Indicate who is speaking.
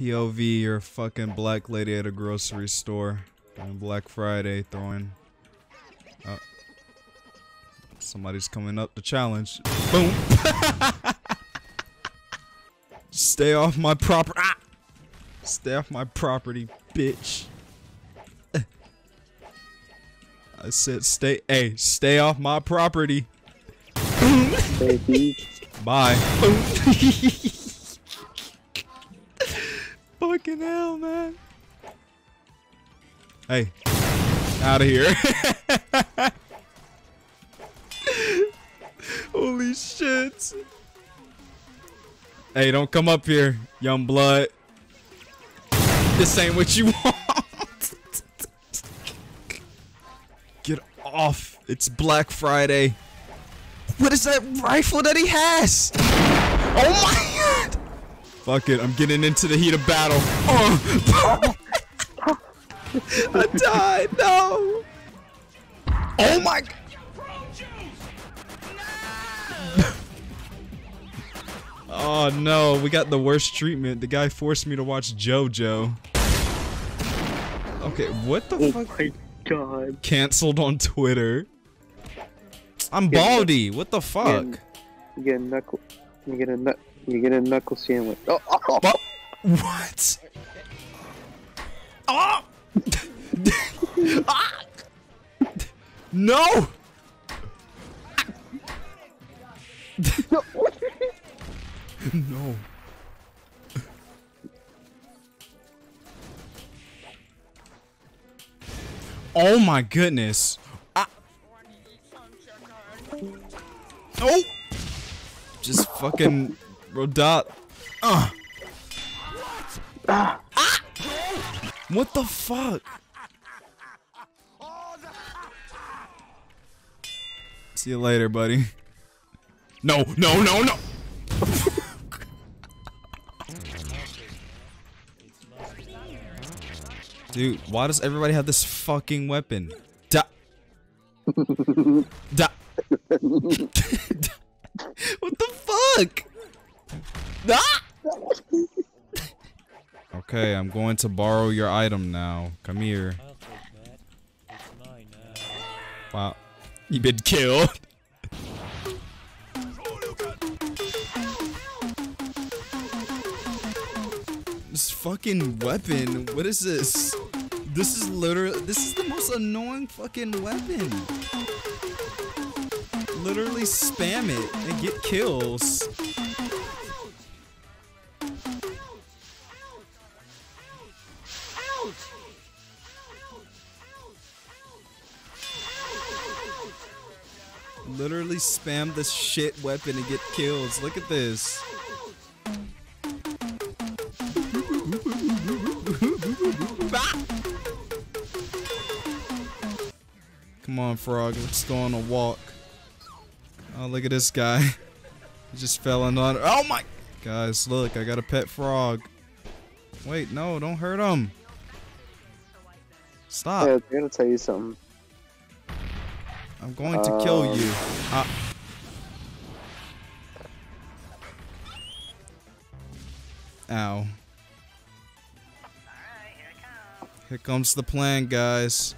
Speaker 1: POV, you're a fucking black lady at a grocery store on Black Friday throwing. Uh, somebody's coming up to challenge. Boom. Stay off my property. Ah! Stay off my property, bitch. I said stay. Hey, stay off my property. Bye. Fucking hell, man. Hey, out of here. Holy shit. Hey, don't come up here, young blood. This ain't what you want. Get off. It's Black Friday. What is that rifle that he has? Oh my! Fuck it, I'm getting into the heat of battle. Oh. I died, no! Oh my Oh no, we got the worst treatment. The guy forced me to watch JoJo. Okay, what the
Speaker 2: Oh
Speaker 1: fuck?
Speaker 2: my god.
Speaker 1: Cancelled on Twitter. I'm
Speaker 2: Yeah,
Speaker 1: baldy. What the fuck?
Speaker 2: You get a knuckle. You get a nut. You get a knuckle sandwich. Oh, oh, oh.
Speaker 1: What? What? Ah! Ah! No! no. Oh my goodness. Ah. Oh! Just fucking Rodot. Uh.
Speaker 2: Ah.
Speaker 1: What the fuck? See you later, buddy. No, no, no, no. Dude, why does everybody have this fucking weapon? Da. da. what the fuck? Okay, I'm going to borrow your item now. Come here. Wow. You've been killed. This fucking weapon. What is this? This is literally. This is the most annoying fucking weapon. Literally spam it and get kills. Literally spam this shit weapon and get kills. Look at this. Come on, frog. Let's go on a walk. Oh, look at this guy. He just fell in on. Oh my! Guys, look. I got a pet frog. Wait, no, don't hurt him. Stop.
Speaker 2: Yeah, I'm gonna tell you something.
Speaker 1: I'm going to kill you. Uh, Ow. Here comes the plan, guys.